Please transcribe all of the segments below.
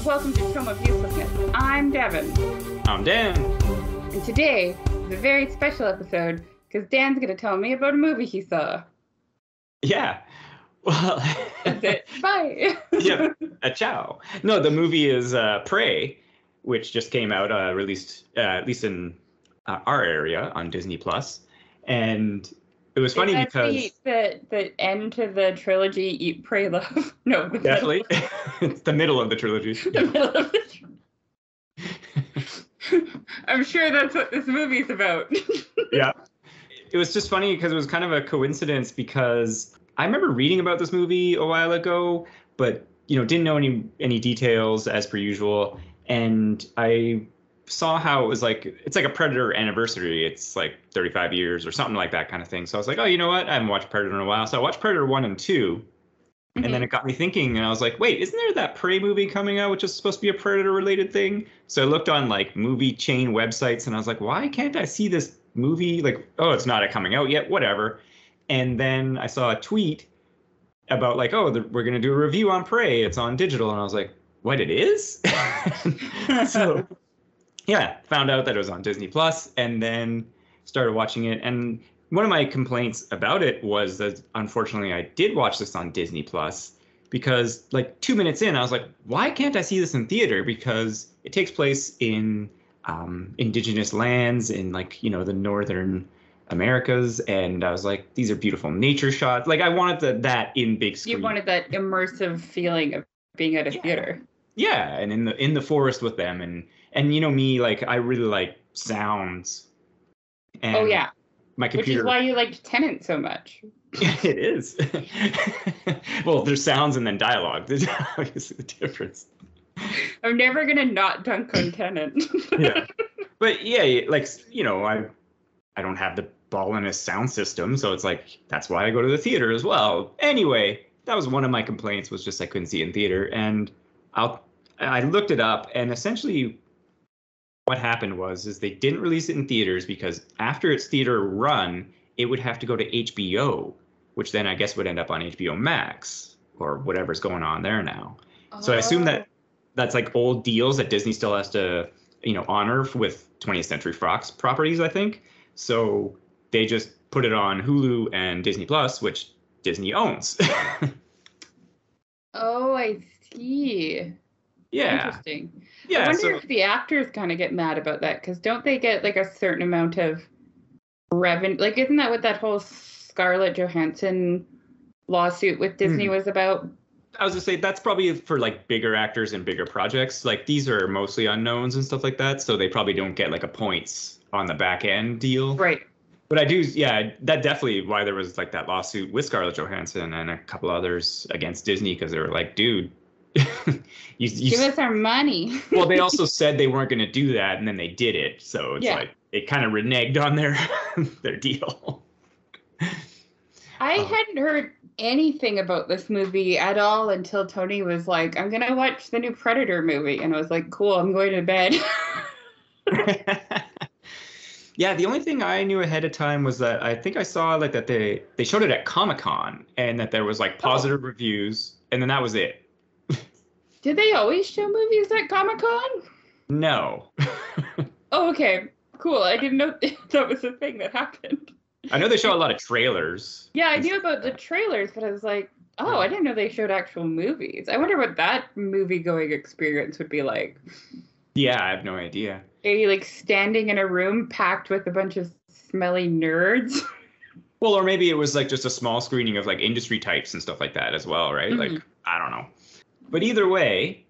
and welcome to Tome of Uselessness. I'm Devin, I'm Dan. and today is a very special episode because Dan's going to tell me about a movie he saw. Yeah. Well, That's it. Bye. yeah. A ciao. No, the movie is uh, Prey, which just came out, uh, released uh, at least in uh, our area on Disney Plus, and it was funny that because the, the end to the trilogy Eat, Pray, Love. No, the definitely it's the middle of the trilogy. the middle of the. I'm sure that's what this movie's about. yeah. It was just funny because it was kind of a coincidence because I remember reading about this movie a while ago, but you know, didn't know any any details as per usual. And I saw how it was like it's like a Predator anniversary. It's like 35 years or something like that kind of thing. So I was like, oh, you know what? I haven't watched Predator in a while. So I watched Predator 1 and 2. And then mm-hmm. it got me thinking, and I was like, wait, isn't there that Prey movie coming out, which is supposed to be a Predator related thing? So I looked on like movie chain websites, and I was like, why can't I see this movie? Like, oh, it's not coming out yet, whatever. And then I saw a tweet about like, oh, the, we're gonna do a review on Prey. It's on digital, and I was like, what? It is? so yeah, found out that it was on Disney Plus, and then started watching it. And one of my complaints about it was that unfortunately I did watch this on Disney Plus because like two minutes in, I was like, why can't I see this in theater? Because it takes place in um, indigenous lands in like you know the northern Americas, and I was like, these are beautiful nature shots. Like I wanted the, that in big screen. you wanted that immersive feeling of being at a Yeah. theater. yeah and in the in the forest with them and and you know me like i really like sounds. And oh yeah, my computer. which is why you liked Tenet so much. it is. Well there's sounds and then dialogue. There's obviously the difference. I'm never gonna not dunk on Tenet. yeah. But yeah like you know i i don't have the ball in a sound system so it's like that's why i go to the theater as well. Anyway that was one of my complaints was just i couldn't see in theater. And i'll i looked it up and essentially what happened was is they didn't release it in theaters because after its theater run it would have to go to hbo which then i guess would end up on hbo max or whatever's going on there now so I assume that oh. that's like old deals that Disney still has to, you know, honor with 20th Century Fox properties, I think. So they just put it on Hulu and Disney Plus, which Disney owns. Oh, I see. Yeah. Interesting. Yeah. I wonder So if the actors kind of get mad about that because don't they get like a certain amount of revenue? Like, isn't that what that whole Scarlett Johansson lawsuit with Disney Hmm. was about? I was gonna say that's probably for like bigger actors and bigger projects. Like these are mostly unknowns and stuff like that, so they probably don't get like a points on the back end deal. Right. But I do, yeah, that definitely why there was like that lawsuit with Scarlett Johansson and a couple others against Disney because they were like, dude, you, you Give us our money. well, they also said they weren't going to do that, and then they did it. So it's Yeah. like they kind of reneged on their their deal. I Oh. hadn't heard anything about this movie at all until Tony was like, I'm going to watch the new Predator movie. And I was like, cool, I'm going to bed. yeah, the only thing I knew ahead of time was that I think I saw like that they they showed it at Comic Con, and that there was like oh. positive reviews, and then that was it. Did they always show movies at Comic Con? No, Oh, okay. Cool. I didn't know that was a thing that happened. I know they show a lot of trailers. Yeah, I knew about the trailers, but I was like, oh, I didn't know they showed actual movies. I wonder what that movie going experience would be like. Yeah, I have no idea. Are you like standing in a room packed with a bunch of smelly nerds? Well, or maybe it was like just a small screening of like industry types and stuff like that as well, right? Like Mhm. I don't know. But either way,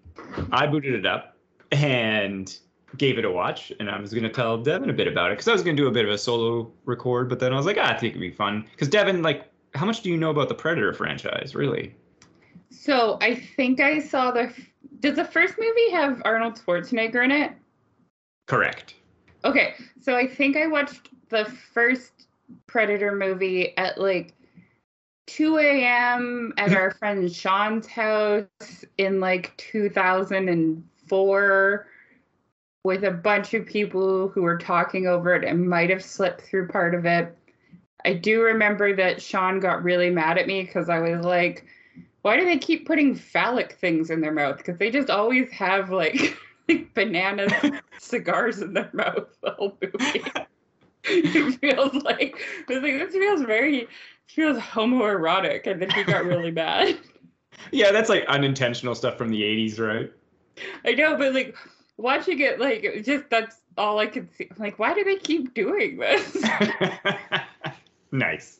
I booted it up and gave it a watch, and I was gonna tell Devin a bit about it because I was gonna do a bit of a solo record, but then I was like, ah, I think it'd be fun because Devin, like, how much do you know about the Predator franchise, really? So I think I saw the. Does the first movie have Arnold Schwarzenegger in it? Correct. Okay, so I think I watched the first Predator movie at like 2 a.m. at our friend Sean's house in like 2004 with a bunch of people who were talking over it and might have slipped through part of it. I do remember that Sean got really mad at me because I was like, why do they keep putting phallic things in their mouth? Because they just always have like like bananas, cigars in their mouth the whole movie. it feels like like this feels very feels homoerotic, and then he got really mad. Yeah, that's like unintentional stuff from the 80s, right? I know, but like watching it, like it just that's all I could see. I'm like, why do they keep doing this? nice.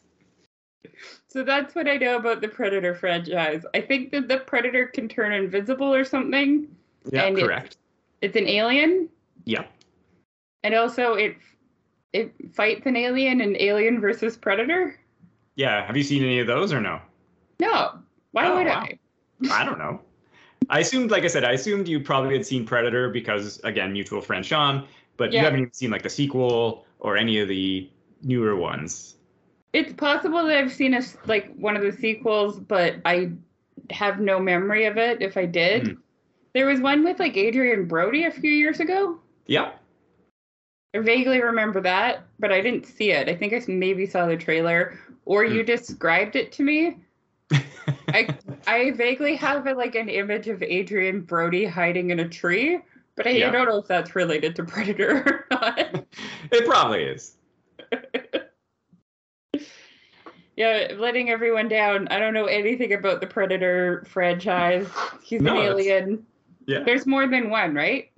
So that's what I know about the Predator franchise. I think that the Predator can turn invisible or something. Yeah, And it's- correct. It's an alien, Yeah. and also it it fights an alien in Alien versus Predator. Yeah. Have you seen any of those or no? No, why Oh, would wow. I? I don't know. I assumed, like I said, I assumed you probably had seen Predator because, again, mutual friend Sean, but you haven't even seen like the sequel or any of the newer ones. It's possible that I've seen a like one of the sequels, but I have no memory of it. If I did, Hmm. there was one with like Adrien Brody a few years ago. Yeah. I vaguely remember that, but I didn't see it. I think I maybe saw the trailer, or you hmm. described it to me. I I vaguely have a, like an image of Adrien Brody hiding in a tree, but I, I don't know if that's related to Predator or not. it probably is. yeah, letting everyone down. I don't know anything about the Predator franchise. He's No, an alien. Yeah. There's more than one, right?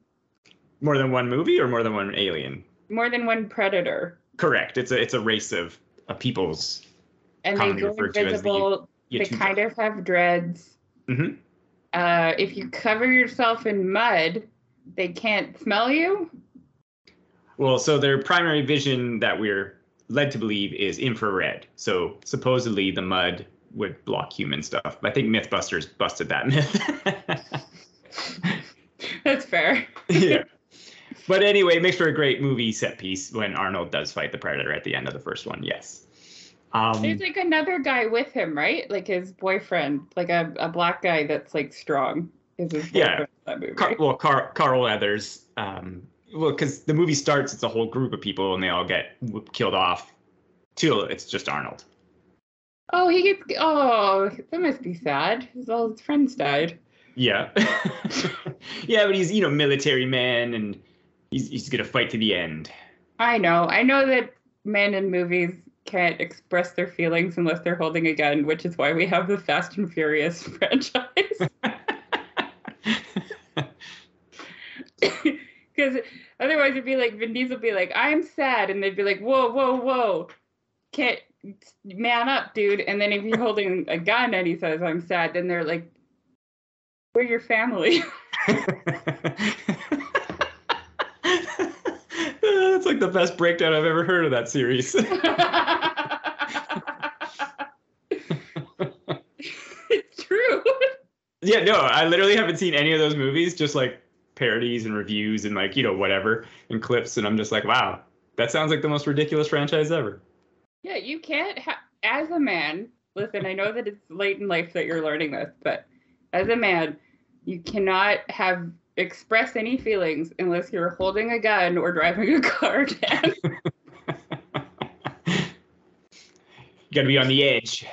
More than one movie or more than one alien? More than one Predator. Correct. It's a it's a race of, of peoples. And they go as the. They kind of have dreads. Mhm. Uh, if you cover yourself in mud, they can't smell you. Well, so their primary vision that we're led to believe is infrared. So supposedly the mud would block human stuff. I think MythBusters busted that myth. That's fair. yeah. But anyway, it makes for a great movie set piece when Arnold does fight the predator at the end of the first one. Yes. Um, There's like another guy with him, right? Like his boyfriend, like a, a black guy that's like strong. Is his Yeah. that movie. Car- well, Car- Carl Weathers. Um, well, because the movie starts, it's a whole group of people and they all get killed off. Till it's just Arnold. Oh, he gets. Oh, that must be sad. His all his friends died. Yeah. yeah, but he's you know military man and he's he's gonna fight to the end. I know. I know that men in movies can't express their feelings unless they're holding a gun, which is why we have the Fast and Furious franchise. Because otherwise, it'd be like Vin Diesel would be like, "I'm sad," and they'd be like, "Whoa, whoa, whoa, can't man up, dude." And then if you're holding a gun and he says, "I'm sad," then they're like, "We're your family." That's like the best breakdown I've ever heard of that series. it's true. yeah, no, I literally haven't seen any of those movies, just like parodies and reviews and like, you know, whatever and clips. And I'm just like, wow, that sounds like the most ridiculous franchise ever. Yeah, you can't ha- as a man. Listen, I know that it's late in life that you're learning this, but as a man, you cannot have express any feelings unless you're holding a gun or driving a car. Dan. you gotta be on the edge.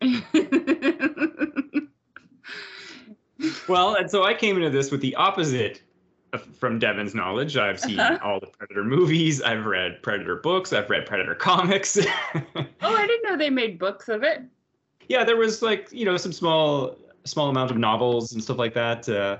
Well, and so I came into this with the opposite from Devin's knowledge. I've seen Uh-huh. all the Predator movies. I've read Predator books. I've read Predator comics. oh, I didn't know they made books of it. yeah, there was like you know some small small amount of novels and stuff like that. Uh,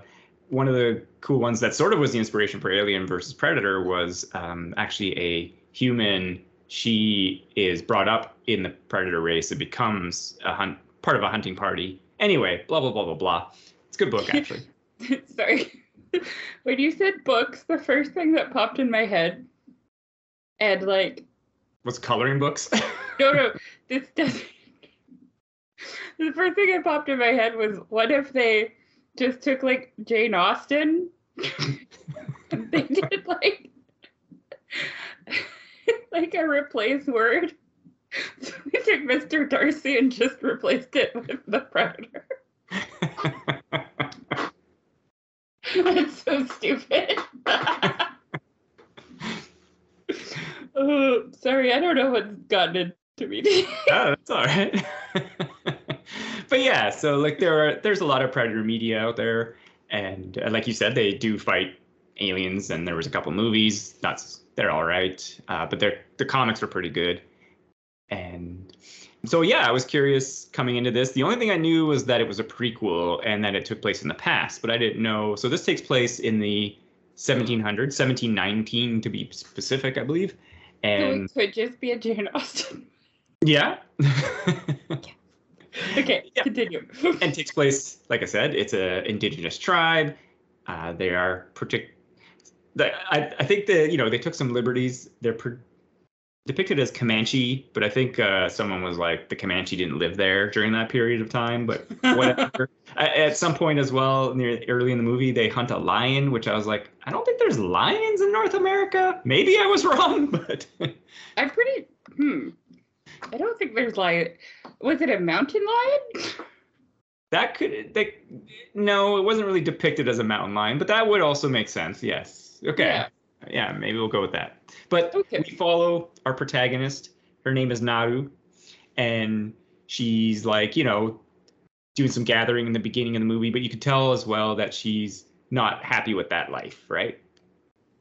one of the cool ones that sort of was the inspiration for Alien versus Predator was um, actually a human. She is brought up in the predator race and becomes a hunt part of a hunting party. Anyway, blah blah blah blah blah. It's a good book actually. Sorry. when you said books, the first thing that popped in my head, and like, What's coloring books? no, no, this doesn't. The first thing that popped in my head was, what if they just took like Jane Austen? they did like like a replace word. So they took Mr. Darcy and just replaced it with the Predator. That's so stupid. oh, sorry, I don't know what's gotten into me. yeah, that's all right. But yeah, so like there are there's a lot of predator media out there, and uh, like you said, they do fight aliens, and there was a couple movies. That's they're all right, uh, but they're the comics are pretty good, and so yeah, I was curious coming into this. The only thing I knew was that it was a prequel and that it took place in the past, but I didn't know. So this takes place in the 1700s, 1719 to be specific, I believe. And so it could just be a Jane Austen. Yeah. okay, yeah. continue. and takes place, like I said, it's a indigenous tribe. Uh, they are partic- I, I think that you know they took some liberties. They're per- depicted as Comanche, but I think uh, someone was like the Comanche didn't live there during that period of time. But whatever. At some point as well, near early in the movie, they hunt a lion, which I was like, I don't think there's lions in North America. Maybe I was wrong, but I'm pretty. Hmm. I don't think there's lion. Was it a mountain lion? That could. They, no, it wasn't really depicted as a mountain lion, but that would also make sense. Yes. Okay. Yeah yeah, maybe we'll go with that. But okay. we follow our protagonist. Her name is Naru, and she's like, you know, doing some gathering in the beginning of the movie, but you could tell as well that she's not happy with that life, right?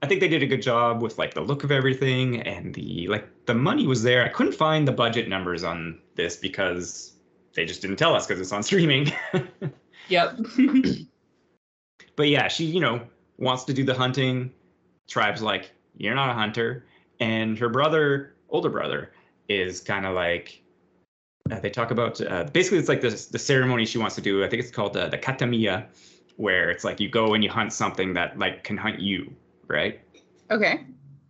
I think they did a good job with like the look of everything and the like the money was there. I couldn't find the budget numbers on this because they just didn't tell us because it's on streaming. yep. but yeah, she, you know, wants to do the hunting tribe's like, you're not a hunter. And her brother, older brother, is kind of like, uh, they talk about uh, basically it's like this the ceremony she wants to do. I think it's called uh, the katamiya, where it's like you go and you hunt something that like can hunt you, right? Okay.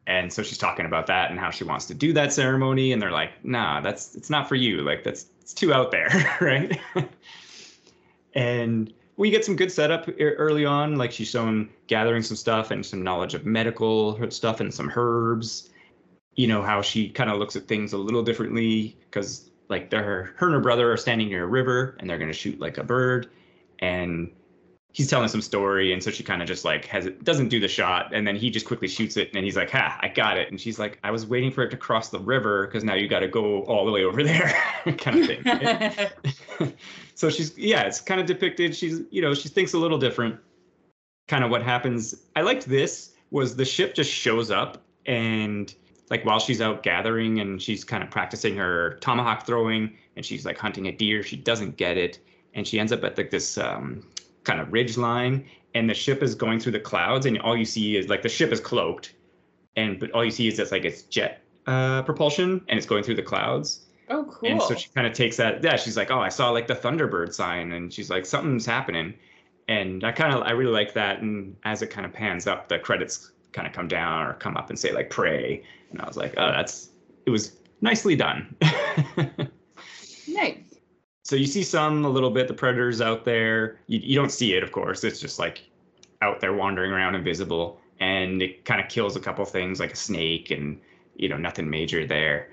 And so she's talking about that and how she wants to do that ceremony, and they're like, nah, that's it's not for you. Like that's it's too out there, right? and we get some good setup early on. Like she's shown gathering some stuff and some knowledge of medical stuff and some herbs. You know how she kind of looks at things a little differently because like her her and her brother are standing near a river and they're gonna shoot like a bird, and he's telling some story and so she kind of just like has it doesn't do the shot and then he just quickly shoots it and he's like ha i got it. And she's like i was waiting for it to cross the river because now you got to go all the way over there kind of thing. So she's yeah it's kind of depicted. She's you know she thinks a little different. Kind of what happens i liked this was the ship just shows up and like while she's out gathering and she's kind of practicing her tomahawk throwing and she's like hunting a deer she doesn't get it and she ends up at like this um, kind of ridge line and the ship is going through the clouds and all you see is like the ship is cloaked and but all you see is just like it's jet uh, propulsion and it's going through the clouds. Oh cool and so she kind of takes that yeah she's like oh i saw like the thunderbird sign and she's like something's happening. And i kind of i really like that and as it kind of pans up the credits kind of come down or come up and say like Prey and i was like oh that's it was nicely done. Nice so you see some a little bit the predators out there. You, you don't see it of course. It's just like out there wandering around invisible and it kind of kills a couple things like a snake and you know nothing major there.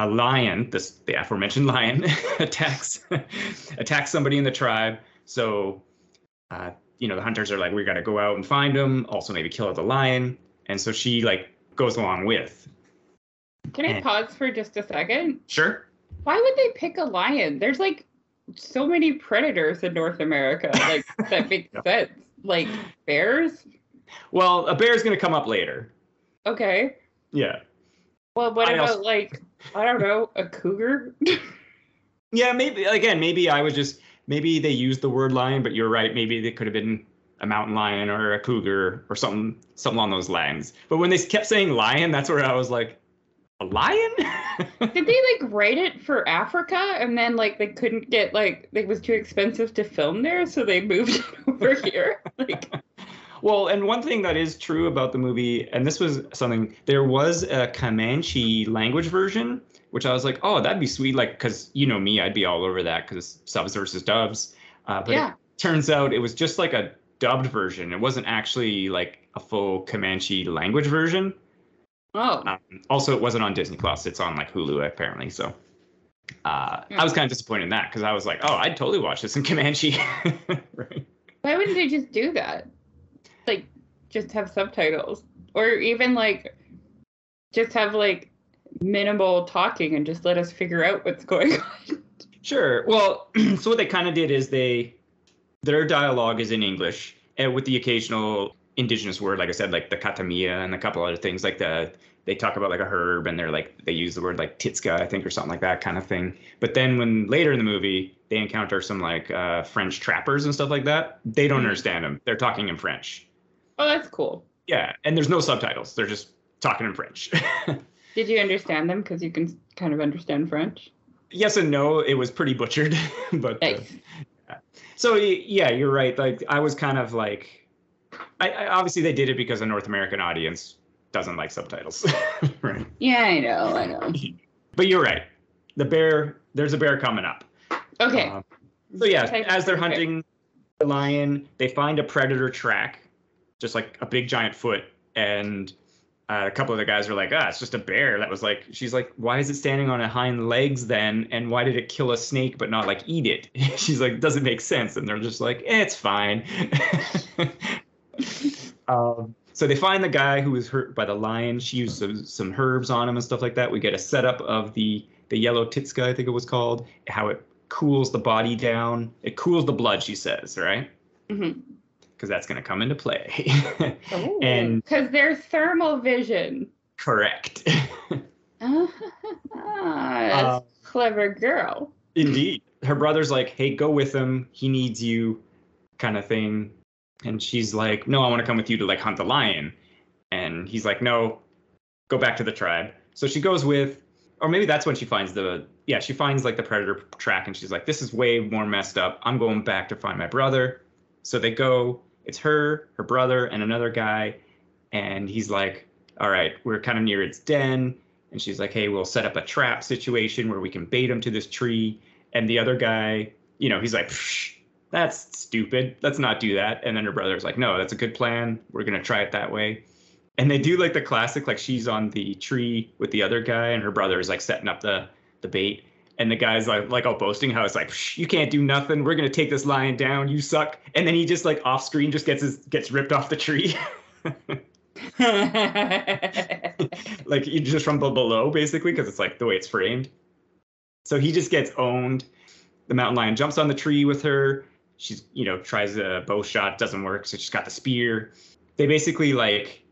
A lion this the aforementioned lion attacks attacks somebody in the tribe. So uh, you know the hunters are like we got to go out and find him also maybe kill the lion. And so she like goes along with. Can i and, pause for just a second? Sure why would they pick a lion? There's like so many predators in North America. Like that makes sense. Like bears. Well, a bear is going to come up later. Okay. Yeah. Well, what I about also... like I don't know a cougar? yeah, maybe again, maybe I was just maybe they used the word lion, but you're right. Maybe they could have been a mountain lion or a cougar or something something along those lines. But when they kept saying lion, that's where I was like, a lion? Did they like write it for Africa and then like they couldn't get like it was too expensive to film there, so they moved it over here? Like well, and one thing that is true about the movie, and this was something, there was a Comanche language version, which I was like, oh, that'd be sweet. Like, because you know me, I'd be all over that because subs versus dubs. Uh, but yeah. it turns out it was just like a dubbed version. It wasn't actually like a full Comanche language version. Oh. Um, also, it wasn't on Disney Plus. It's on like Hulu apparently. So uh, I was kind of disappointed in that because I was like, oh, I'd totally watch this in Comanche. right. Why wouldn't they just do that? Like, just have subtitles, or even like, just have like minimal talking and just let us figure out what's going on. Sure. Well, so what they kind of did is they their dialogue is in English and with the occasional indigenous word, like I said, like the katamia and a couple other things, like the they talk about like a herb and they're like they use the word like titska, I think, or something like that kind of thing. But then when later in the movie they encounter some like uh, French trappers and stuff like that, they don't Mhm. understand them. They're talking in French. Oh, that's cool. Yeah, and there's no subtitles. They're just talking in French. Did you understand them? Because you can kind of understand French. yes and no. It was pretty butchered, but uh, Nice. So yeah, you're right. Like I was kind of like, I, I obviously they did it because a North American audience doesn't like subtitles, right? Yeah, I know. I know. But you're right. The bear, there's a bear coming up. Okay. Um, so yeah, as they're hunting the lion, they find a predator track, just like a big giant foot, and uh, a couple of the guys are like, "Ah, it's just a bear." That was like, she's like, "Why is it standing on a hind legs then? And why did it kill a snake but not like eat it?" she's like, "Doesn't make sense." And they're just like, eh, "It's fine." Um, so they find the guy who was hurt by the lion. She used some, some herbs on him and stuff like that. We get a setup of the the yellow titska, I think it was called, how it cools the body down. It cools the blood, she says, right? Mhm. Because that's going to come into play. Oh, And- because they're thermal vision. Correct. Ah, that's Uh, clever girl. Indeed. Her brother's like, hey, go with him. He needs you, kind of thing. And she's like, no, I want to come with you to like hunt the lion. And he's like, no, go back to the tribe. So she goes with, or maybe that's when she finds the, yeah, she finds like the predator track and she's like, this is way more messed up. I'm going back to find my brother. So they go, it's her, her brother, and another guy. And he's like, all right, we're kind of near its den. And she's like, hey, we'll set up a trap situation where we can bait him to this tree. And the other guy, you know, he's like, Psh, that's stupid. Let's not do that. And then her brother's like, no, that's a good plan. We're going to try it that way. And they do like the classic, like she's on the tree with the other guy, and her brother is like setting up the, the bait. And the guy's like, like all boasting how it's like, you can't do nothing. We're gonna take this lion down. You suck. And then he just like off screen just gets his gets ripped off the tree. like you just from below basically because it's like the way it's framed so he just gets owned the mountain lion jumps on the tree with her she's you know tries a bow shot doesn't work so she's got the spear they basically like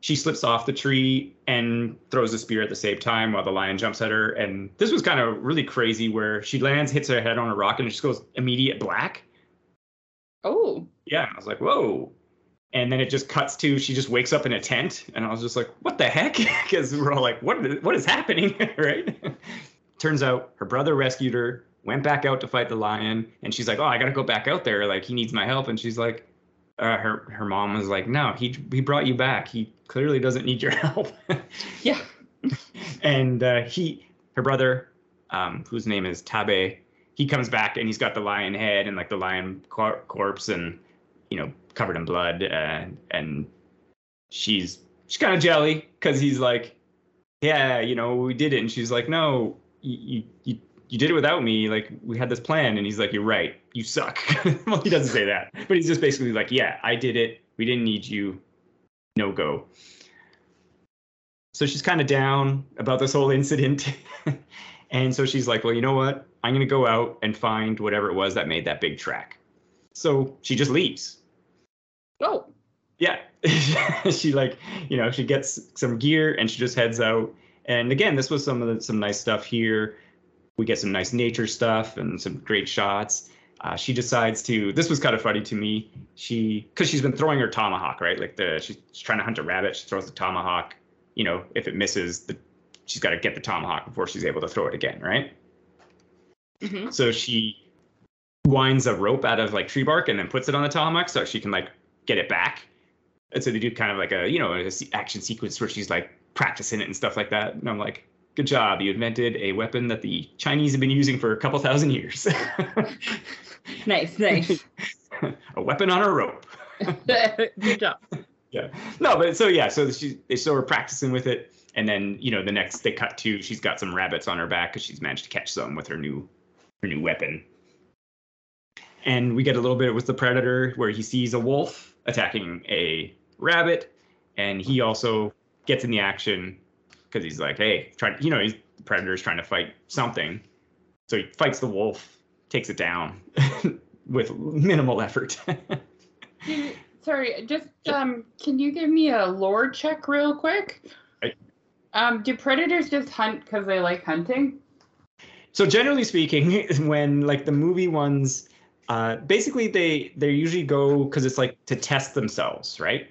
she slips off the tree and throws the spear at the same time while the lion jumps at her and this was kind of really crazy where she lands hits her head on a rock and it just goes immediate black oh, yeah, I was like, whoa. And then it just cuts to she just wakes up in a tent, and I was just like, what the heck? Because we're all like, what what is happening, right? Turns out her brother rescued her, went back out to fight the lion, and she's like, oh, I gotta go back out there. Like he needs my help, and she's like, uh, her her mom was like, no, he he brought you back. He clearly doesn't need your help. yeah. and uh, he her brother um, whose name is Taabe he comes back and he's got the lion head and like the lion cor- corpse and you know covered in blood uh, and she's she's kind of jelly because he's like yeah you know we did it and she's like no you, you you you did it without me like we had this plan and he's like you're right you suck well he doesn't say that but he's just basically like yeah i did it we didn't need you no go so she's kind of down about this whole incident. and so she's like, well, you know what? I'm going to go out and find whatever it was that made that big track. So she just leaves. Oh, Yeah. she like, you know, she gets some gear and she just heads out. And again, this was some of the, some nice stuff here. We get some nice nature stuff and some great shots. Uh, she decides to. This was kind of funny to me. She, because she's been throwing her tomahawk, right? Like the she's, she's trying to hunt a rabbit. She throws the tomahawk. You know, if it misses, the she's got to get the tomahawk before she's able to throw it again, right? hmm So she winds a rope out of like tree bark and then puts it on the tomahawk so she can like get it back. And so they do kind of like a you know a action sequence where she's like practicing it and stuff like that. And I'm like, good job, you invented a weapon that the Chinese have been using for a couple thousand years. nice, nice. a weapon on a rope. Good job. yeah. No, but so yeah, so she they still were practicing with it, and then you know the next they cut to she's got some rabbits on her back because she's managed to catch some with her new her new weapon. And we get a little bit with the predator where he sees a wolf attacking a rabbit, and he also gets in the action because he's like, hey, try you know he's the predator's trying to fight something, So he fights the wolf, takes it down with minimal effort. Sorry, just um, can you give me a lore check real quick? Right. Um, do predators just hunt because they like hunting? so generally speaking, when like the movie ones, uh, basically they they usually go because it's like to test themselves, right?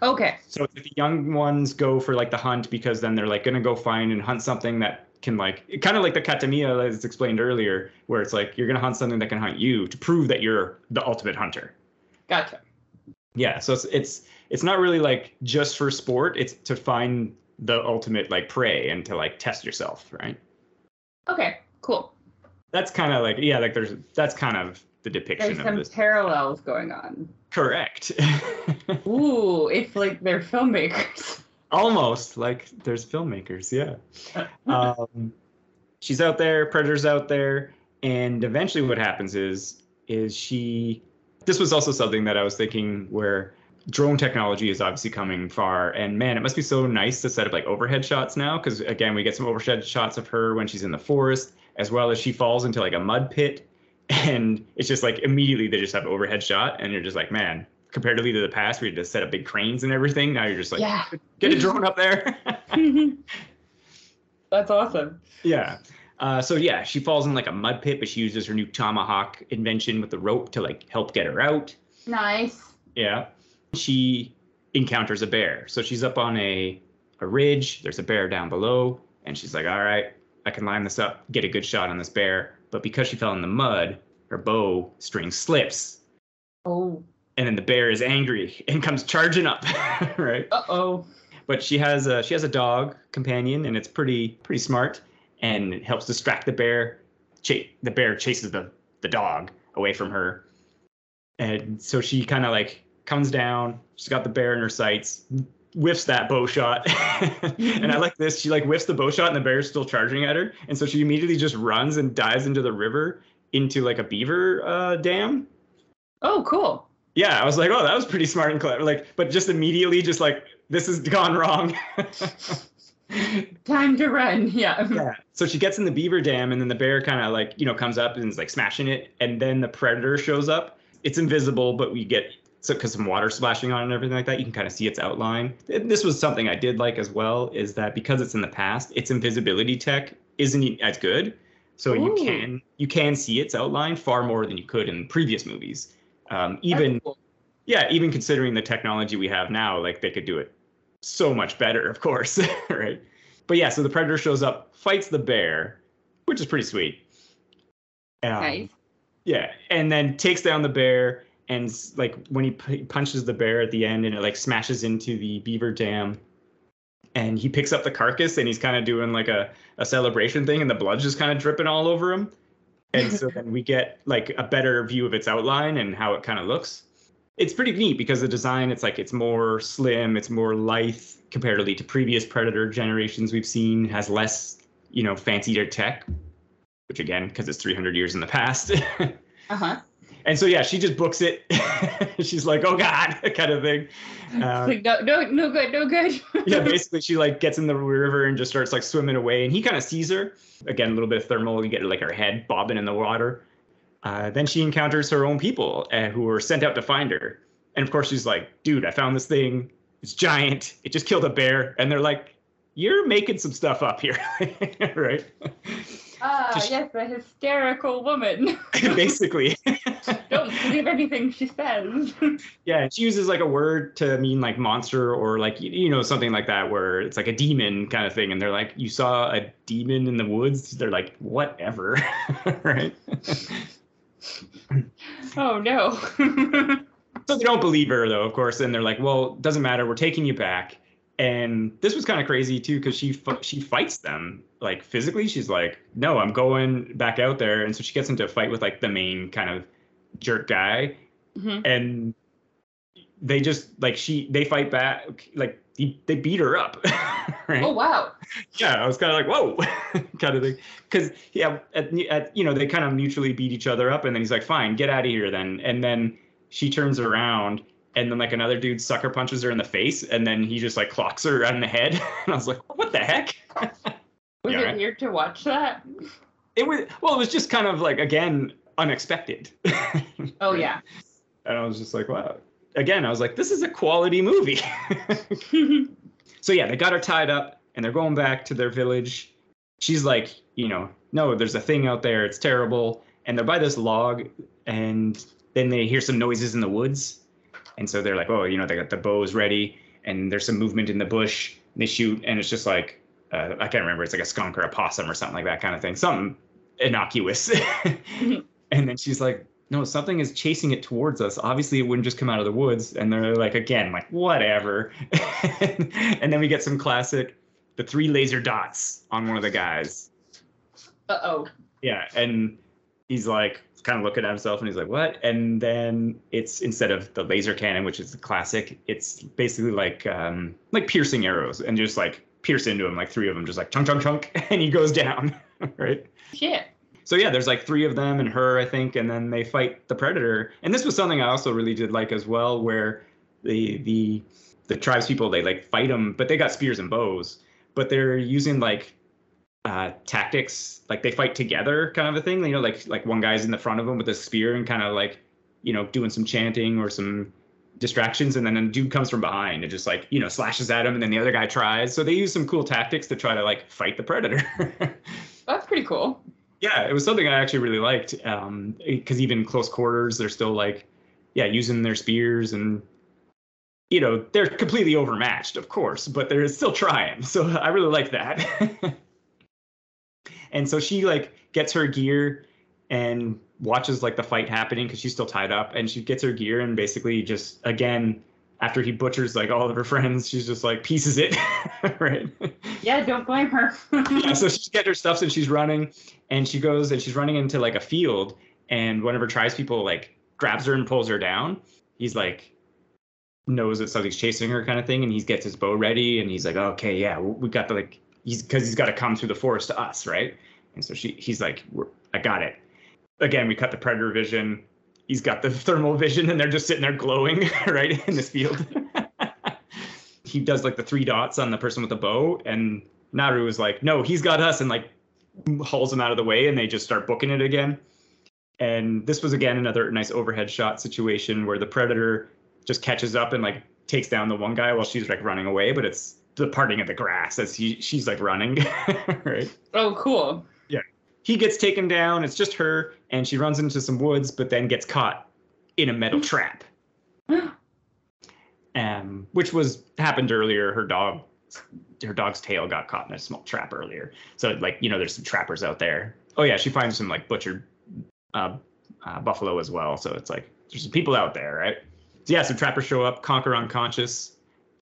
Okay. So the young ones go for like the hunt because then they're like gonna go find and hunt something that can like kind of like the katamiya as explained earlier, where it's like you're gonna hunt something that can hunt you to prove that you're the ultimate hunter. Gotcha. Yeah, so it's it's it's not really like just for sport. It's to find the ultimate like prey and to like test yourself, right? Okay. Cool. That's kind of like yeah, like there's that's kind of the depiction There's of some this. parallels going on. Correct. Ooh, it's like they're filmmakers. Almost like there's filmmakers, yeah. um, she's out there, Predator's out there, and eventually what happens is is she. This was also something that I was thinking where drone technology is obviously coming far, and man, it must be so nice to set up like overhead shots now because again, we get some overhead shots of her when she's in the forest, as well as she falls into like a mud pit, and it's just like immediately they just have overhead shot, and you're just like, man. Comparatively to the past, we had to set up big cranes and everything. Now you're just like, yeah. get a drone up there. That's awesome. Yeah. Uh, so yeah, she falls in like a mud pit, but she uses her new tomahawk invention with the rope to like help get her out. Nice. Yeah. She encounters a bear. So she's up on a a ridge. There's a bear down below, and she's like, "All right, I can line this up, get a good shot on this bear." But because she fell in the mud, her bow string slips, Oh. and then the bear is angry and comes charging up. right. Uh oh. but she has a she has a dog companion and it's pretty pretty smart and it helps distract the bear Ch- the bear chases the the dog away from her and so she kind of like comes down she's got the bear in her sights whiffs that bow shot and i like this she like whiffs the bow shot and the bear's still charging at her and so she immediately just runs and dives into the river into like a beaver uh, dam Oh, cool. yeah, I was like, oh, that was pretty smart and clever. Like, but just immediately, just like this has gone wrong. Time to run. Yeah. yeah. So she gets in the beaver dam, and then the bear kind of like you know comes up and is like smashing it, and then the predator shows up. It's invisible, but we get so because some water splashing on it and everything like that, you can kind of see its outline. And This was something I did like as well, is that because it's in the past, its invisibility tech isn't as good. So you can you can see its outline far more than you could in previous movies. Um, even cool. yeah, even considering the technology we have now, like they could do it so much better, of course, right? But yeah, so the predator shows up, fights the bear, which is pretty sweet. Um, Nice. Yeah, and then takes down the bear, and like when he p- punches the bear at the end, and it like smashes into the beaver dam, and he picks up the carcass, and he's kind of doing like a a celebration thing, and the blood's just kind of dripping all over him. And so then we get like a better view of its outline and how it kind of looks. It's pretty neat because the design, it's like it's more slim, it's more lithe comparatively to previous Predator generations we've seen, has less, you know, fancier tech, which again, because it's 300 years in the past. Uh huh. And so, yeah, she just books it. She's like, oh God, kind of thing. Uh, like, no, no, no good, no good. yeah, basically she like gets in the river and just starts like swimming away, and he kind of sees her. Again, a little bit of thermal. You get like her head bobbing in the water. Uh, then she encounters her own people uh, who were sent out to find her, and of course she's like, "Dude, I found this thing. It's giant. It just killed a bear." And they're like, "You're making some stuff up here, right?" Ah, Just- yes, a hysterical woman. basically. Believe anything she says. Yeah, she uses like a word to mean like monster or like you know something like that where it's like a demon kind of thing and they're like you saw a demon in the woods? They're like whatever. Right? Oh no. so they don't believe her though of course and they're like well doesn't matter. We're taking you back. And this was kind of crazy too because she she fights them like physically. She's like no i'm going back out there. And so she gets into a fight with like the main kind of jerk guy Mhm. and they just like she they fight back like he, they beat her up right Oh wow. yeah i was kind of like whoa kind of thing because yeah at, at, you know they kind of mutually beat each other up and then he's like fine get out of here then and then she turns around and then like another dude sucker punches her in the face and then he just like clocks her on the head and i was like what the heck Was Yeah, it right. weird to watch that? it was well, it was just kind of like again unexpected. Oh yeah. and I was just like, wow. Again, I was like, this is a quality movie. so yeah, they got her tied up and they're going back to their village. She's like, you know, no, there's a thing out there. It's terrible. And they're by this log, and then they hear some noises in the woods. And so they're like, oh, you know, they got the bows ready, and there's some movement in the bush. And they shoot, and it's just like, uh, I can't remember. It's like a skunk or a possum or something like that kind of thing. Something innocuous. and then she's like, no, something is chasing it towards us. Obviously, it wouldn't just come out of the woods. And they're like, again, like, whatever. and then we get some classic, the three laser dots on one of the guys. Uh oh. Yeah. And he's like, kind of looking at himself and he's like, what? And then it's instead of the laser cannon, which is the classic, it's basically like, um, like piercing arrows and just like pierce into him, like three of them, just like chunk, chunk, chunk. And he goes down. right. Shit. So yeah, there's like three of them and her, I think, and then they fight the predator. And this was something I also really did like as well, where the the the tribes people they like fight them, but they got spears and bows, but they're using like uh, tactics, like they fight together, kind of a thing. You know, like like one guy's in the front of them with a spear and kind of like you know doing some chanting or some distractions and then a dude comes from behind and just like you know slashes at him and then the other guy tries so they use some cool tactics to try to like fight the predator That's pretty cool. Yeah, it was something I actually really liked. Um, because even close quarters, they're still like, yeah, using their spears and, you know, they're completely overmatched, of course, but they're still trying. So I really like that. and so she like gets her gear and watches like the fight happening because she's still tied up, and she gets her gear and basically just again. After he butchers like all of her friends, she's just like pieces it, right? Yeah, don't blame her. yeah, so she's got her stuff and she's running and she goes and she's running into like a field and one of her tribes people like grabs her and pulls her down. He's like knows that something's chasing her kind of thing and he gets his bow ready and he's like, okay, yeah, we got the like he's because he's got to come through the forest to us, right? And so she he's like, I got it. Again, we cut the predator vision. He's got the thermal vision and they're just sitting there glowing right in this field. he does like the three dots on the person with the bow and Naru is like, no, he's got us, and like hauls him out of the way, and they just start booking it again. And this was again another nice overhead shot situation where the predator just catches up and like takes down the one guy while she's like running away, but it's the parting of the grass as he she's like running, right? oh, cool. He gets taken down. It's just her, and she runs into some woods, but then gets caught in a metal trap. um, which was happened earlier. Her dog, her dog's tail got caught in a small trap earlier. So like you know, there's some trappers out there. Oh yeah, she finds some like butchered uh, uh, buffalo as well. So it's like there's some people out there, right? So yeah, some trappers show up, conquer unconscious,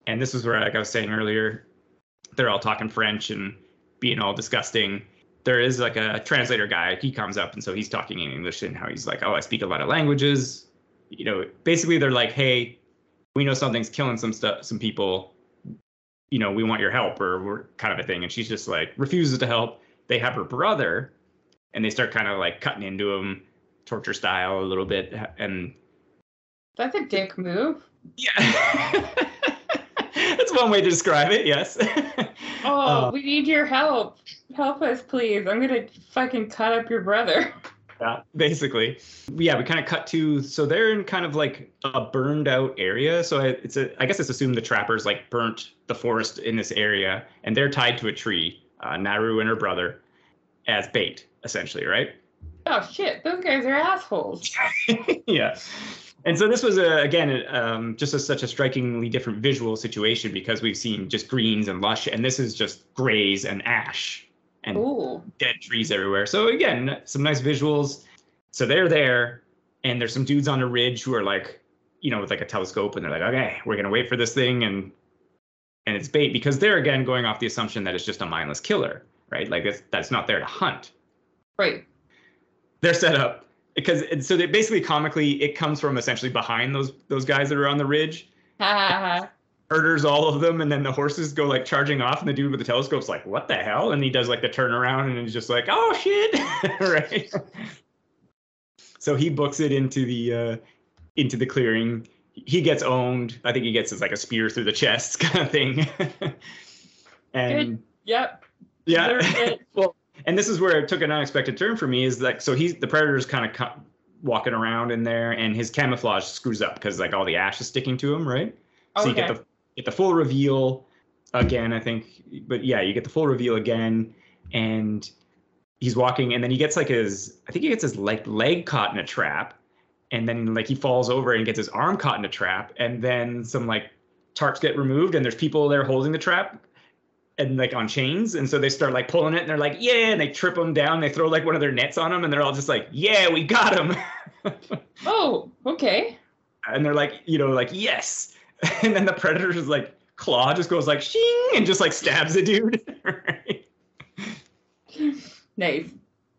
and this is where like I was saying earlier, they're all talking French and being all disgusting. There is like a translator guy. He comes up and so he's talking in English and how he's like, oh, I speak a lot of languages. You know, basically they're like, hey, we know something's killing some stuff, some people. You know, we want your help, or we're kind of a thing. And she's just like refuses to help. They have her brother, and they start kind of like cutting into him, torture style a little bit. And That's a dick move. yeah, that's one way to describe it. Yes. Oh, Uh, we need your help. Help us, please. I'm gonna fucking cut up your brother. Yeah, basically. Yeah, we kind of cut to so they're in kind of like a burned out area. So I- it's a I guess it's assumed the trappers like burnt the forest in this area, and they're tied to a tree. Uh, Naru and her brother as bait, essentially, right? Oh shit, those guys are assholes. yeah. And so this was a, again um, just a, such a strikingly different visual situation because we've seen just greens and lush, and this is just grays and ash and Ooh. dead trees everywhere. So again, some nice visuals. So they're there, and there's some dudes on a ridge who are like, you know, with like a telescope, and they're like, okay, we're gonna wait for this thing, and and it's bait because they're again going off the assumption that it's just a mindless killer, right? Like it's, that's not there to hunt. Right. They're set up because so they basically comically it comes from essentially behind those those guys that are on the ridge. Ha. Murders all of them, and then the horses go like charging off, and the dude with the telescope's like, "What the hell?" And he does like the turnaround, and he's just like, "Oh shit!" right. So he books it into the uh, into the clearing. He gets owned. I think he gets his like a spear through the chest kind of thing. and Good. Yep. yeah, well, and this is where it took an unexpected turn for me. Is like so he's the predator's kind of cu- walking around in there, and his camouflage screws up because like all the ash is sticking to him, right? So you get the get the full reveal again, I think. But yeah, you get the full reveal again, and he's walking, and then he gets like his I think he gets his like leg caught in a trap, and then like he falls over and gets his arm caught in a trap, and then some like tarps get removed, and there's people there holding the trap. And like on chains, and so they start like pulling it, and they're like, "Yeah!" And they trip them down. They throw like one of their nets on them and they're all just like, "Yeah, we got him!" Oh, okay. and they're like, you know, like yes, and then the predator's like claw just goes like shing and just like stabs the dude. Right? Nice.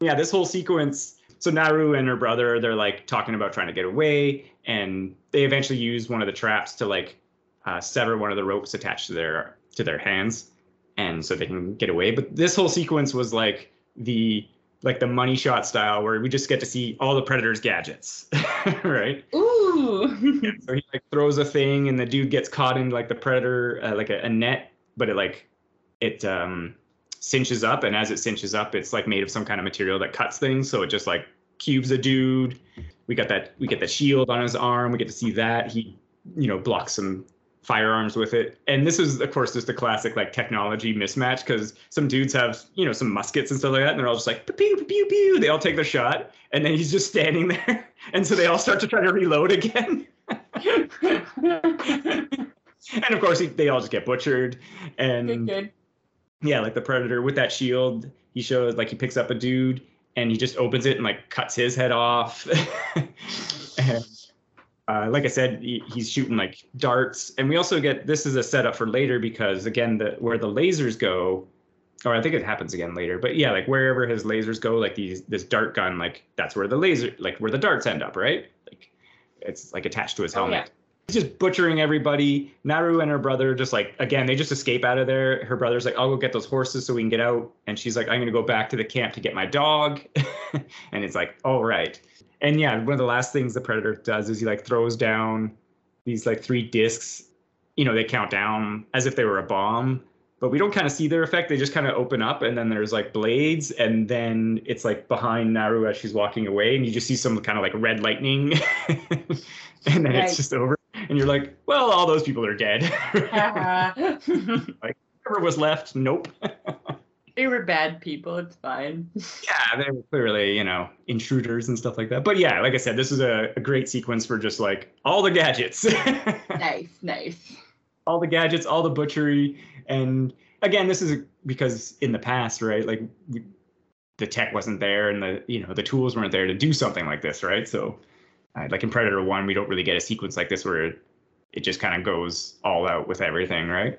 Yeah, this whole sequence. So Naru and her brother, they're like talking about trying to get away, and they eventually use one of the traps to like uh, sever one of the ropes attached to their to their hands, and so they can get away. But this whole sequence was like the like the money shot style, where we just get to see all the predator's gadgets, right? Ooh. So he like throws a thing, and the dude gets caught in like the predator, uh, like a, a net, but it like it um cinches up, and as it cinches up, it's like made of some kind of material that cuts things, so it just like cubes a dude. We got that. We get the shield on his arm. We get to see that he, you know, blocks some firearms with it. And this is, of course, just a classic like technology mismatch because some dudes have, you know, some muskets and stuff like that, and they're all just like pew pew pew. They all take the shot, and then he's just standing there, and so they all start to try to reload again. and of course, he, they all just get butchered. And good, good. yeah, like the predator with that shield, he shows like he picks up a dude and he just opens it and like cuts his head off. and uh, like I said, he, he's shooting like darts, and we also get this is a setup for later because again, the where the lasers go, or I think it happens again later, but yeah, like wherever his lasers go, like these this dart gun, like that's where the laser, like where the darts end up, right? Like it's like attached to his Oh, helmet. yeah. He's just butchering everybody. Naru and her brother just like again, they just escape out of there. Her brother's like, "I'll go get those horses so we can get out," and she's like, "I'm gonna go back to the camp to get my dog," and it's like, "All right." And yeah, one of the last things the predator does is he like throws down these like three discs. You know, they count down as if they were a bomb, but we don't kind of see their effect. They just kind of open up, and then there's like blades, and then it's like behind Naru as she's walking away, and you just see some kind of like red lightning, and then Right. it's just over. And you're like, well, all those people are dead. Uh-huh. Like Whoever was left, nope. they were bad people. It's fine. yeah, they were clearly, you know, intruders and stuff like that. But yeah, like I said, this is a, a great sequence for just like all the gadgets. Nice, nice. all the gadgets, all the butchery, and again, this is because in the past, right? Like we, the tech wasn't there, and the you know the tools weren't there to do something like this, right? So, uh, like in Predator One, we don't really get a sequence like this where it, it just kind of goes all out with everything, right?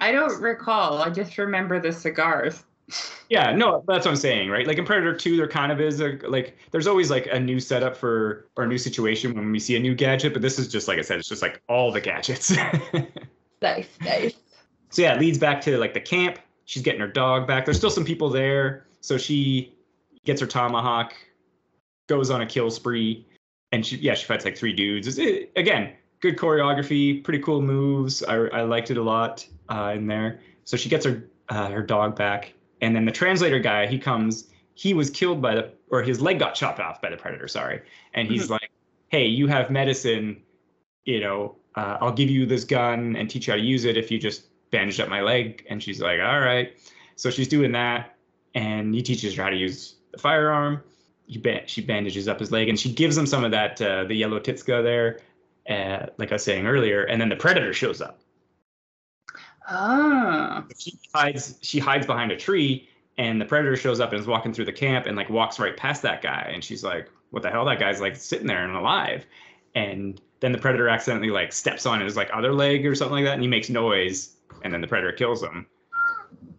I don't recall. I just remember the cigars. Yeah, no, that's what I'm saying, right? Like in Predator 2, there kind of is a like there's always like a new setup for or a new situation when we see a new gadget, but this is just like I said, it's just like all the gadgets. Nice, nice. so yeah, it leads back to like the camp. She's getting her dog back. There's still some people there, so she gets her tomahawk, goes on a kill spree, and she yeah she fights like three dudes. It, again, good choreography, pretty cool moves. I I liked it a lot uh, in there. So she gets her uh, her dog back, and then the translator guy he comes. He was killed by the or his leg got chopped off by the predator. Sorry, and he's like, hey, you have medicine. You know, uh, I'll give you this gun and teach you how to use it if you just bandage up my leg. And she's like, all right. So she's doing that, and he teaches her how to use the firearm. He ba- she bandages up his leg, and she gives him some of that uh, the yellow titska there, uh, like I was saying earlier. And then the predator shows up. Ah. She hides. She hides behind a tree, and the predator shows up and is walking through the camp and like walks right past that guy. And she's like, "What the hell? That guy's like sitting there and alive." And then the predator accidentally like steps on his like other leg or something like that, and he makes noise, and then the predator kills him.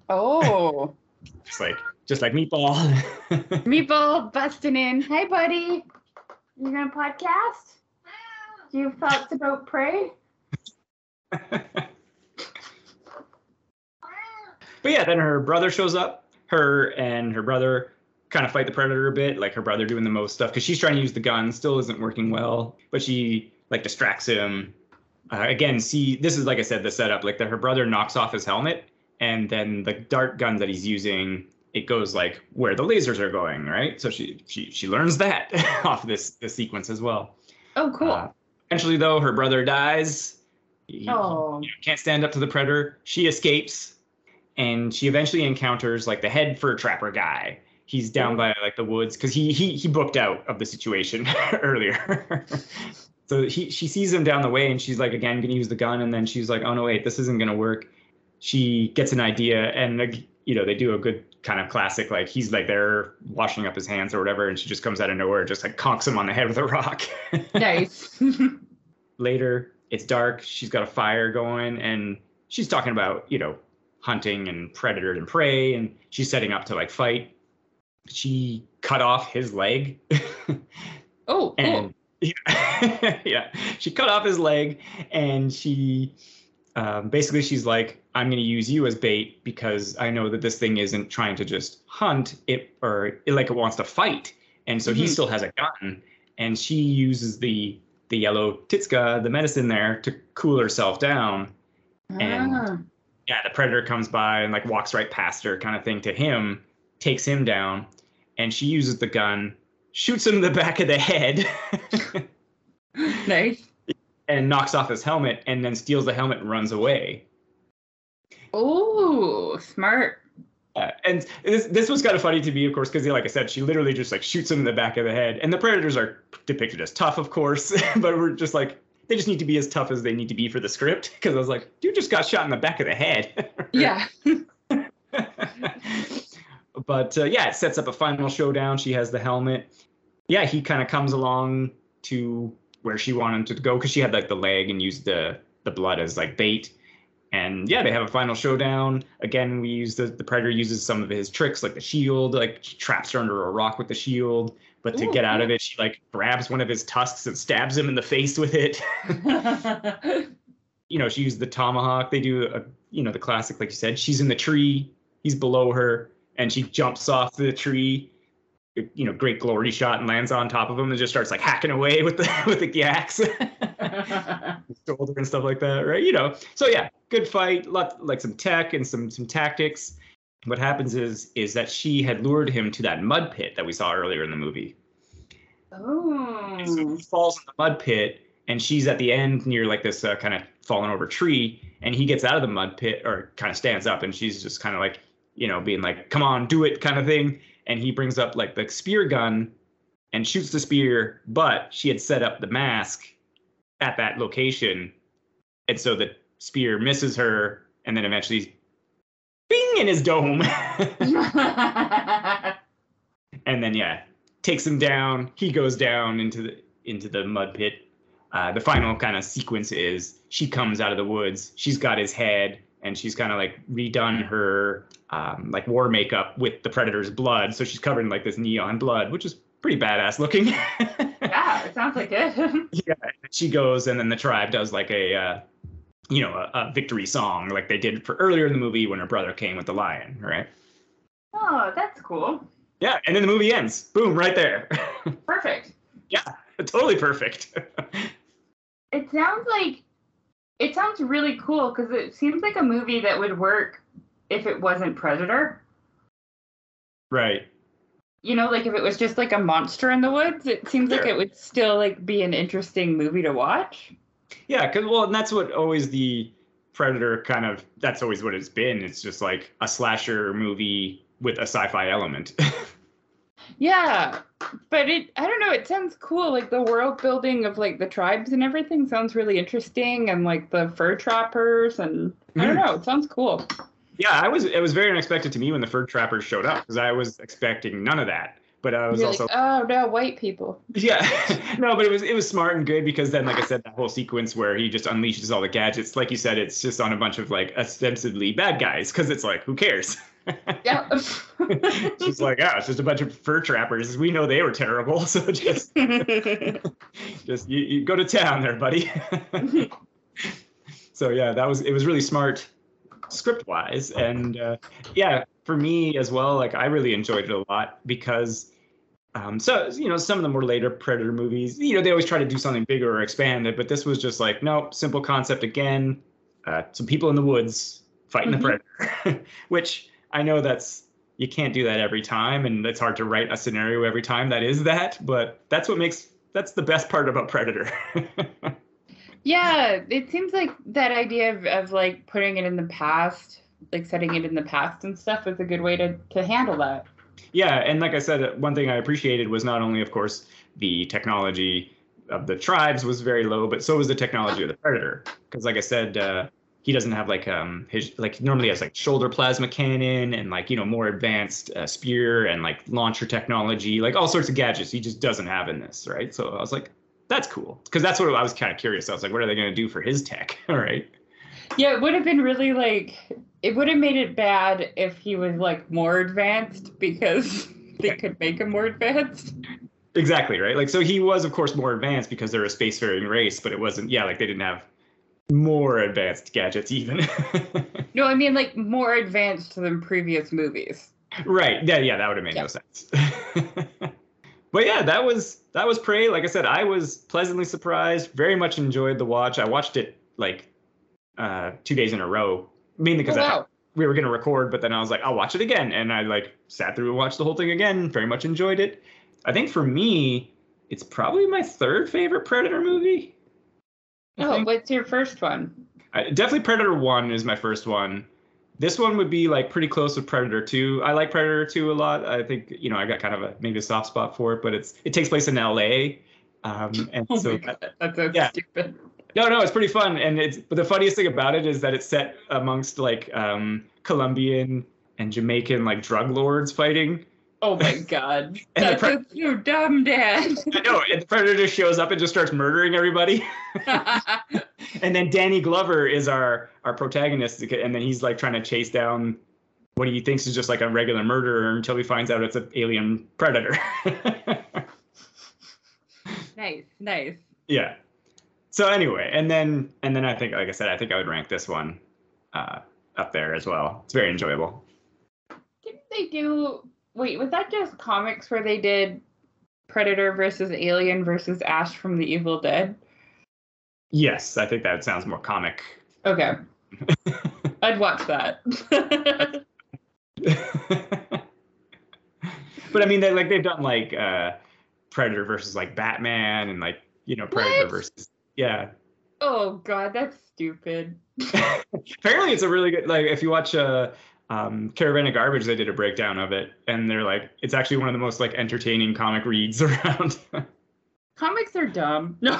Oh. Just like just like meatball. Meatball busting in. Hey, buddy. You gonna podcast? Do you have thoughts about prey? But yeah, then her brother shows up. Her and her brother kind of fight the predator a bit, like her brother doing the most stuff because she's trying to use the gun, still isn't working well, but she like distracts him. Uh, again, see, this is like I said, the setup. Like that, her brother knocks off his helmet, and then the dart gun that he's using it goes like where the lasers are going, right? So she she she learns that off this this sequence as well. Oh, cool. Uh, eventually, though, her brother dies. He, oh, you can't stand up to the predator. She escapes, and she eventually encounters like the head fur trapper guy. He's down by like the woods because he he he booked out of the situation earlier. so he she sees him down the way, and she's like again gonna use the gun, and then she's like, oh no wait, this isn't gonna work. She gets an idea, and you know they do a good kind of classic like he's like there washing up his hands or whatever, and she just comes out of nowhere, and just like conks him on the head with a rock. nice. Later, it's dark. She's got a fire going, and she's talking about you know hunting and predator and prey, and she's setting up to like fight. She cut off his leg. oh, cool. and yeah, yeah, she cut off his leg, and she um, basically she's like, I'm going to use you as bait because I know that this thing isn't trying to just hunt it or it, like it wants to fight, and so he Mhm. still has a gun, and she uses the the yellow titska, the medicine there, to cool herself down. and- Ah. Yeah, the predator comes by and like walks right past her, kind of thing, to him, takes him down, and she uses the gun, shoots him in the back of the head. nice. and knocks off his helmet and then steals the helmet and runs away. Oh, smart. Uh, and this this was kind of funny to me, of course, because like I said, she literally just like shoots him in the back of the head. And the predators are depicted as tough, of course, but we're just like they just need to be as tough as they need to be for the script. Because I was like, dude just got shot in the back of the head. Yeah. but uh, yeah, it sets up a final showdown. She has the helmet. Yeah, he kind of comes along to where she wanted to go because she had like the leg and used the the blood as like bait. And yeah, they have a final showdown. Again, we use the the predator uses some of his tricks like the shield, like she traps her under a rock with the shield. But to Ooh, get out of it, she like grabs one of his tusks and stabs him in the face with it. you know, she used the tomahawk. They do a, you know, the classic, like you said. She's in the tree. He's below her, and she jumps off the tree. You know, great glory shot and lands on top of him and just starts like hacking away with the with the axe, shoulder and stuff like that, right? You know, so yeah, good fight. Lot like some tech and some some tactics. What happens is is that she had lured him to that mud pit that we saw earlier in the movie. And so oh. he falls in the mud pit, and she's at the end near like this uh, kind of fallen over tree, and he gets out of the mud pit or kind of stands up, and she's just kind of like, you know, being like, "Come on, do it," kind of thing. And he brings up like the spear gun and shoots the spear, but she had set up the mask at that location, and so the spear misses her, and then eventually, bing in his dome. and then yeah, takes him down. He goes down into the into the mud pit. Uh, the final kind of sequence is she comes out of the woods. She's got his head, and she's kind of like redone her um, like war makeup with the predator's blood. So she's covered in like this neon blood, which is pretty badass looking. yeah, it sounds like it. yeah, she goes, and then the tribe does like a, uh, you know, a, a victory song like they did for earlier in the movie when her brother came with the lion, right? oh, that's cool. Yeah, and then the movie ends. Boom, right there. Perfect. Yeah, totally perfect. It sounds like it sounds really cool because it seems like a movie that would work if it wasn't Predator. right. You know, like if it was just like a monster in the woods, it seems like it would still like be an interesting movie to watch. Yeah, because well, and that's what always the Predator kind of. That's always what it's been. It's just like a slasher movie with a sci-fi element. Yeah, but it I don't know, it sounds cool. Like the world building of like the tribes and everything sounds really interesting and like the fur trappers and I don't Mhm. know, it sounds cool. yeah, I was. It was very unexpected to me when the fur trappers showed up because I was expecting none of that. But I was You're also like, oh no, white people. Yeah, no, but it was it was smart and good because then, like I said, that whole sequence where he just unleashes all the gadgets, like you said, it's just on a bunch of like ostensibly bad guys because it's like who cares? Yeah. She's like, oh, it's just a bunch of fur trappers. We know they were terrible, so just just you, you go to town there, buddy. so yeah, that was it was really smart script wise, and uh, yeah, for me as well, like I really enjoyed it a lot because. Um, so you know, some of the more later Predator movies, you know, they always try to do something bigger or expand it, but this was just like, nope, simple concept again. Uh, some people in the woods fighting Mhm. the predator, which I know that's you can't do that every time, and it's hard to write a scenario every time that is that. But that's what makes that's the best part about Predator. Yeah, it seems like that idea of, of like putting it in the past, like setting it in the past and stuff is a good way to, to handle that. yeah, and like I said, one thing I appreciated was not only, of course, the technology of the tribes was very low, but so was the technology of the Predator. Because, like I said, uh, he doesn't have like um his like normally has like shoulder plasma cannon and like you know more advanced uh, spear and like launcher technology, like all sorts of gadgets he just doesn't have in this, right? So I was like, that's cool because that's what I was kind of curious. I was like, what are they going to do for his tech? All right. Yeah, it would have been really like it would have made it bad if he was like more advanced because they could make him more advanced. Exactly right. Like so, he was of course more advanced because they're a spacefaring race, but it wasn't. Yeah, like they didn't have more advanced gadgets even. No, I mean like more advanced than previous movies. right. Yeah. Yeah. That would have made Yeah. no sense. but yeah, that was that was Prey. Like I said, I was pleasantly surprised. Very much enjoyed the watch. I watched it like uh, two days in a row, mainly because Oh, I wow. we were gonna record, but then I was like, I'll watch it again, and I like sat through and watched the whole thing again. Very much enjoyed it. I think for me, it's probably my third favorite Predator movie. Oh, what's your first one? I, definitely Predator One is my first one. This one would be like pretty close with Predator Two. I like Predator Two a lot. I think you know I got kind of a maybe a soft spot for it, but it's it takes place in L.A. Um, and Oh so my god, that's so yeah. stupid. no, no, it's pretty fun, and it's but the funniest thing about it is that it's set amongst like um, Colombian and Jamaican like drug lords fighting. Oh my god, And that's pre- so dumb, Dad. I know, and the Predator shows up and just starts murdering everybody. and then Danny Glover is our our protagonist, and then he's like trying to chase down what he thinks is just like a regular murderer until he finds out it's an alien predator. nice, nice. yeah. So anyway, and then and then I think, like I said, I think I would rank this one uh, up there as well. It's very enjoyable. Didn't they do? Wait, was that just comics where they did Predator versus Alien versus Ash from the Evil Dead? Yes, I think that sounds more comic. Okay, I'd watch that. but I mean, they like they've done like uh, Predator versus like Batman and like you know Predator What? versus yeah. oh god, that's stupid. Apparently, it's a really good like if you watch uh, um, Caravan of Garbage, they did a breakdown of it, and they're like it's actually one of the most like entertaining comic reads around. Comics are dumb. No.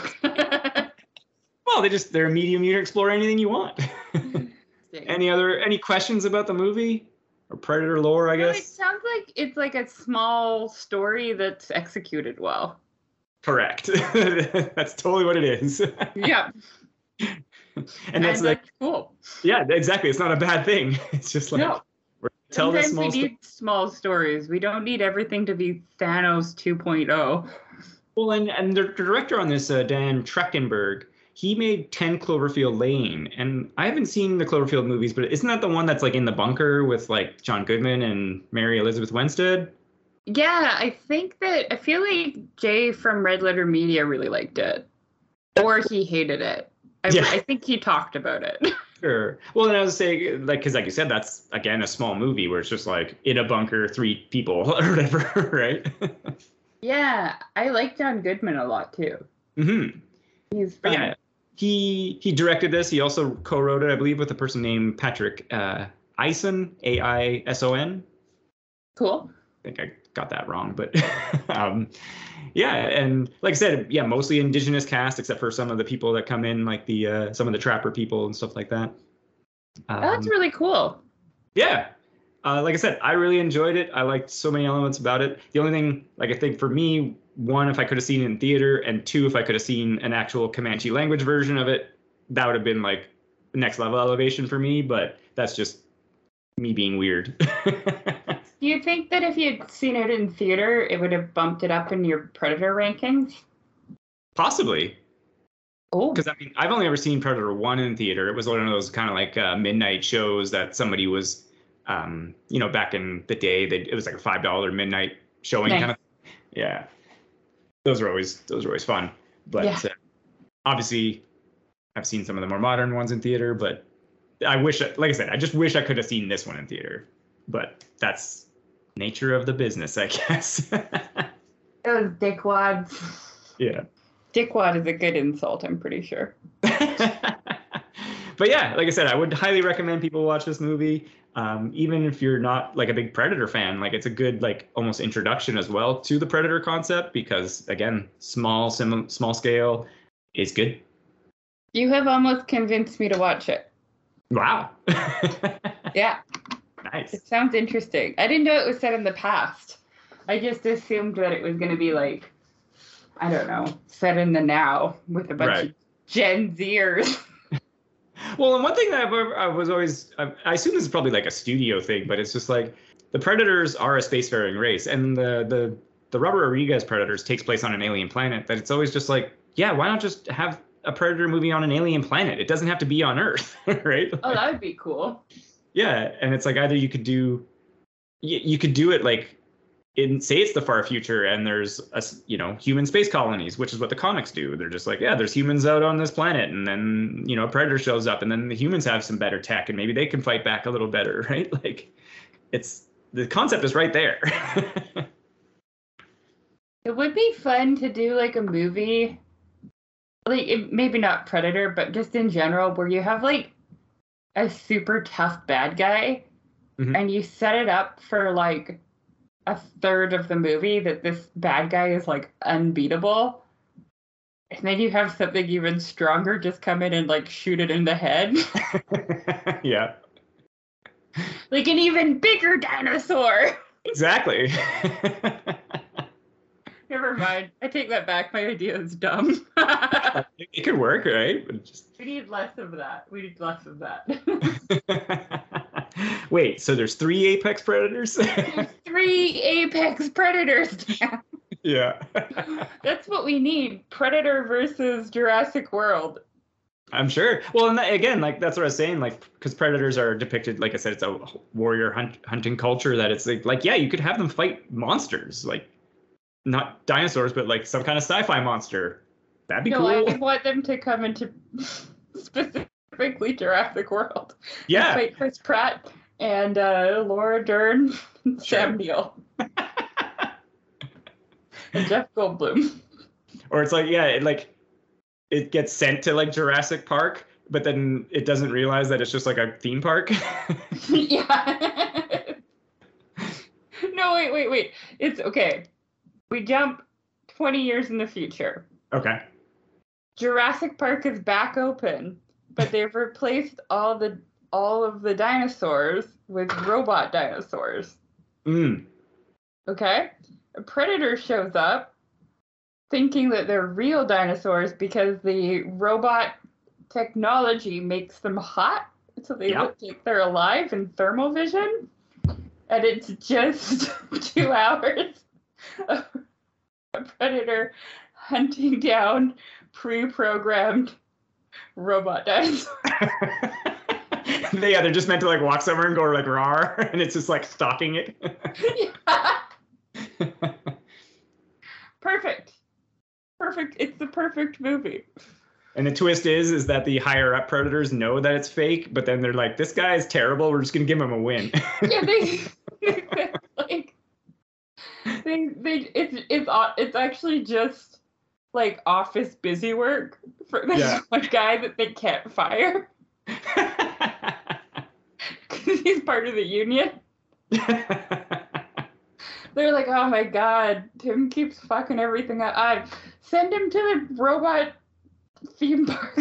well, they just they're a medium you can explore anything you want. any other any questions about the movie or Predator lore? I No, it sounds like it's like a small story that's executed well. correct. that's totally what it is. Yeah, and that's like cool. yeah, exactly. It's not a bad thing. It's just like No, tell sometimes small we story. need small stories. We don't need everything to be Thanos oh. 2.0. Well, and, and the director on this, uh, Dan Trachtenberg, he made 10 Cloverfield Lane. And I haven't seen the Cloverfield movies, but isn't that the one that's like in the bunker with like John Goodman and Mary Elizabeth Winstead? Yeah, I think that I feel like Jay from Red Letter Media really liked it, or he hated it. I, Yeah. I think he talked about it. Sure. Well, and I was saying, like, because like you said, that's again a small movie where it's just like in a bunker, three people or whatever, right? yeah, I like John Goodman a lot too. hmm He's But fun. yeah, he he directed this. He also co-wrote it, I believe, with a person named Patrick uh, Aison, A I S O N. cool. I think I got that wrong, but um, yeah, and like I said, yeah, mostly indigenous cast except for some of the people that come in, like the uh, some of the trapper people and stuff like that. Um, Oh, that's really cool. yeah, uh, like I said, I really enjoyed it. I liked so many elements about it. The only thing, like I think for me, one, if I could have seen it in theater, and two, if I could have seen an actual Comanche language version of it, that would have been like next level elevation for me. But that's just me being weird. Do you think that if you'd seen it in theater, it would have bumped it up in your Predator rankings? Possibly. Oh, because I mean, I've only ever seen Predator One in theater. It was one of those kind of like uh, midnight shows that somebody was, um, you know, back in the day. They, it was like a five dollar midnight showing Nice. kind of. Yeah, those are always those are always fun. But Yeah. uh, obviously, I've seen some of the more modern ones in theater. But I wish, like I said, I just wish I could have seen this one in theater. But that's nature of the business, I guess. Those dickwads. yeah. Dickwad is a good insult, I'm pretty sure. but yeah, like I said, I would highly recommend people watch this movie. Um, even if you're not like a big Predator fan, like it's a good like almost introduction as well to the Predator concept because again, small sim- small scale is good. You have almost convinced me to watch it. Wow. Yeah, nice. it sounds interesting. I didn't know it was set in the past. I just assumed that it was going to be like, I don't know, set in the now with a bunch Right. of Gen Zers. Well, and one thing that I was always, I, I assume this is probably like a studio thing, but it's just like the Predators are a spacefaring race, and the the the Robert Rodriguez Predators takes place on an alien planet. That it's always just like, yeah, why not just have a Predator movie on an alien planet? It doesn't have to be on Earth, right? Oh, that would be cool. Yeah, and it's like either you could do, you, you could do it like in say it's the far future and there's a you know human space colonies, which is what the comics do. They're just like yeah, there's humans out on this planet, and then you know a predator shows up, and then the humans have some better tech, and maybe they can fight back a little better, right? Like it's the concept is right there. It would be fun to do like a movie, like maybe not Predator, but just in general, where you have like a super tough bad guy Mhm. and you set it up for like a third of the movie that this bad guy is like unbeatable. And then you have something even stronger just come in and like shoot it in the head. yeah, like an even bigger dinosaur. exactly. Never mind. I take that back. My idea is dumb. it, it could work, right? But just we need less of that. We need less of that. Wait, so there's three apex predators? There's three apex predators. Yeah. That's what we need. Predator versus Jurassic World. I'm sure. Well, and that, again, like that's what I was saying, like because predators are depicted, like I said, it's a warrior hunt, hunting culture. That it's like, like, yeah, you could have them fight monsters, like not dinosaurs, but like some kind of sci-fi monster. That'd be cool. no, I would want them to come into specifically Jurassic World. yeah. Fight Chris Pratt and uh, Laura Dern and Sure. Sam Neill. and Jeff Goldblum. Or it's like, yeah, it like it gets sent to like Jurassic Park, but then it doesn't realize that it's just like a theme park. yeah. no, wait, wait, wait. It's okay. We jump 20 years in the future. okay. Jurassic Park is back open, but they've replaced all the all of the dinosaurs with robot dinosaurs. Mm. Okay? A predator shows up thinking that they're real dinosaurs because the robot technology makes them hot so they Yeah. look like they're alive in thermal vision. And it's just two hours a predator hunting down pre-programmed robot dinosaurs. yeah, they're just meant to like walk somewhere and go like rawr, and it's just like stalking it. Perfect. Perfect. It's the perfect movie. and the twist is, is that the higher up predators know that it's fake, but then they're like, "This guy is terrible. We're just gonna give him a win." Yeah, they like they they it's it's au- it's actually just like office busy work for this Yeah. one guy that they can't fire because he's part of the union. They're like, oh my god, Tim keeps fucking everything up. I send him to the robot theme park.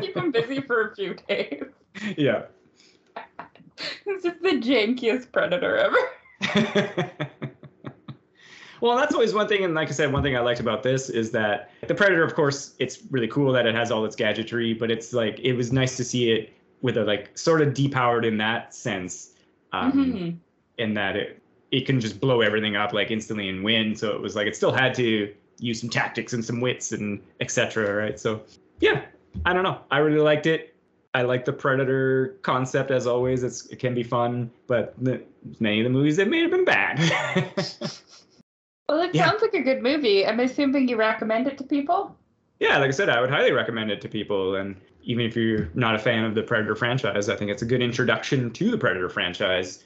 Keep him busy for a few days. yeah. This is the jankiest predator ever. Well, that's always one thing, and like I said, one thing I liked about this is that the Predator, of course, it's really cool that it has all its gadgetry, but it's like it was nice to see it with a like sort of depowered in that sense, um, Mhm. in that it it can just blow everything up like instantly and win. So it was like it still had to use some tactics and some wits and etc. Right? So yeah, I don't know. I really liked it. I like the Predator concept as always. It's, it can be fun, but the, many of the movies they've made have been bad. Well, it Yeah. sounds like a good movie. I'm assuming you recommend it to people. yeah, like I said, I would highly recommend it to people. And even if you're not a fan of the Predator franchise, I think it's a good introduction to the Predator franchise.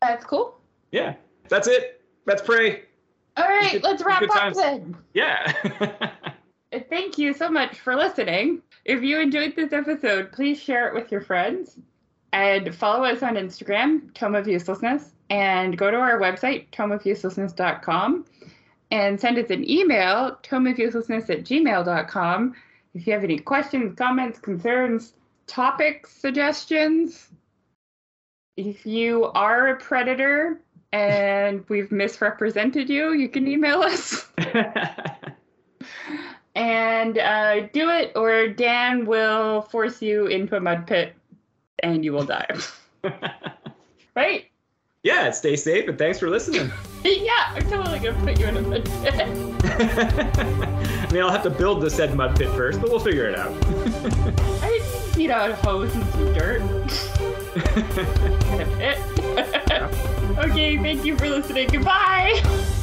That's cool. Yeah, that's it. That's Prey. All right, Good- let's wrap up times. then. Yeah. Thank you so much for listening. If you enjoyed this episode, please share it with your friends and follow us on Instagram, Tome of Uselessness, and go to our website, tomeofuselessness.com, and send us an email, tomeofuselessness at gmail.com. If you have any questions, comments, concerns, topic suggestions, if you are a predator and we've misrepresented you, you can email us. and uh, do it, or Dan will force you into a mud pit and you will die. right? Yeah, stay safe and thanks for listening. yeah, I'm totally gonna put you in a mud pit. I mean, I'll have to build the said mud pit first, but we'll figure it out. I just need a hose and some dirt and a pit. okay, thank you for listening. Goodbye.